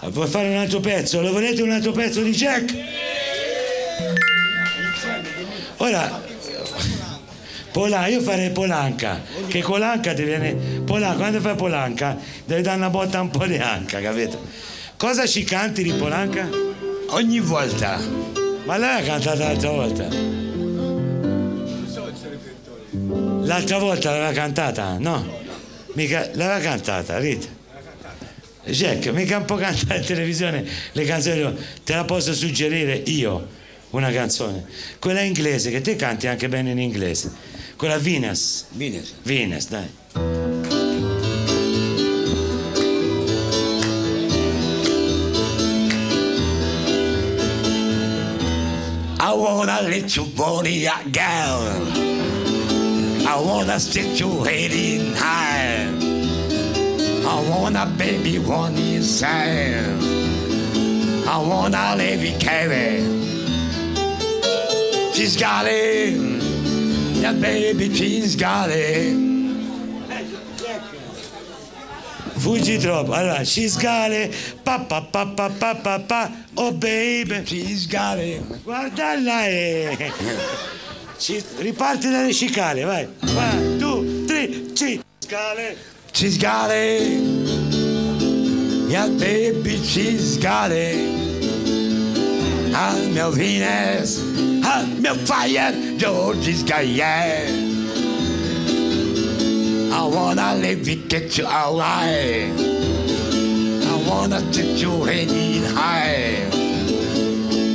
Vuoi fare un altro pezzo? Lo volete un altro pezzo di Jack? Ora, Polanca, io farei Polanca, che Colanca ti viene... Polanca, quando fai Polanca devi dare una botta un po' di anca, capito? Cosa ci canti di Polanca? Ogni volta. Ma lei ha cantato l'altra volta. L'altra volta l'aveva cantata? No? Mica l'aveva cantata, Rita. Jack, mica un po' cantare in televisione le canzoni, te la posso suggerire io una canzone. Quella inglese, che te canti anche bene in inglese. Quella Venus. Venus. Venus, dai. I wanna let you body girl. I wanna set your head in high. I wanna baby one inside. I wanna let me carry. She's got it. Yeah, baby, she's got it. Fuggi troppo. Allora, Ciscale, pa pa pa pa pa pa pa, oh baby. She's got it. Guarda là e... Ci- Riparti dalle cicale, vai. One, two, three, Ciscale. She's got it. Yeah, baby, she's got it. I'm your Venus. I'm your fire. Georgie's got yeah. I wanna let me get you alive. I wanna set you heading high.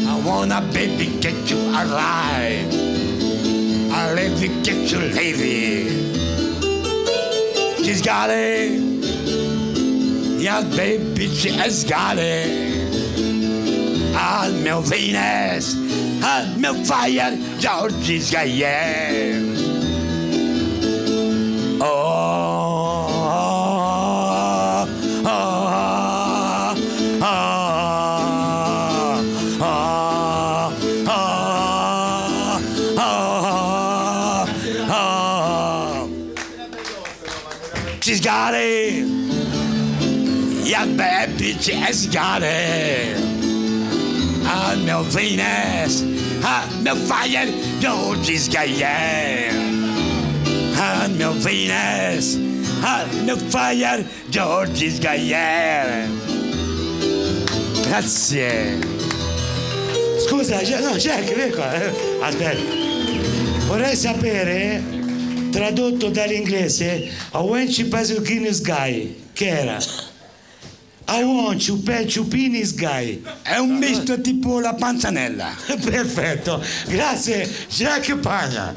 I wanna baby get you alive. I let me get you lady. She's got it. Yeah, baby, she has got it. I'm your Venus. Fire. Georgie's got yeah. Ah, ah, she's got it. Yeah, bad bitch has got it. I'm no Venus, ah, I'm no fire, no, she's got yeah. I'm no Venus, I'm no fire, no, she's got yeah. Grazie. Scusa, no, Jack, ecco, eh. aspetta. Vorrei sapere tradotto dall'inglese, a when ci Guinness Guy, che era? I want you pet you penis guy. È un misto tipo la panzanella. Perfetto, grazie Jack Pagna.